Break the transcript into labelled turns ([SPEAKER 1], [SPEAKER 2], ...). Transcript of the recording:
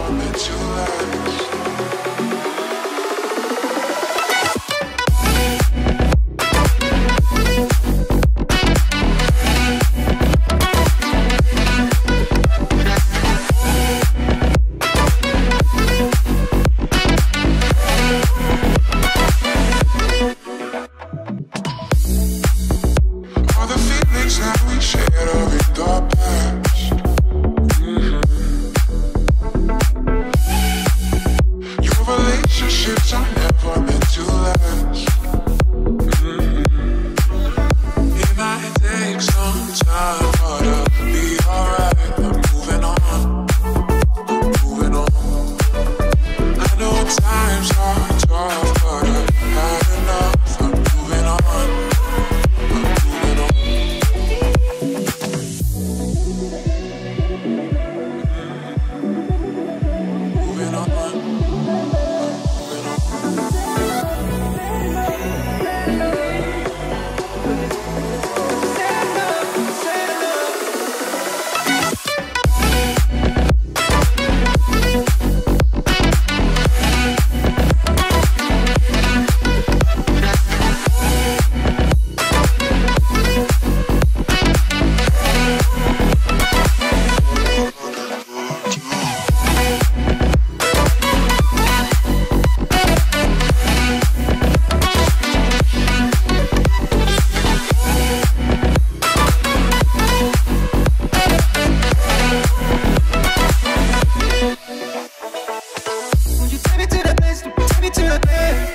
[SPEAKER 1] All that we shared are in the past. to today.